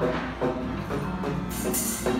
Música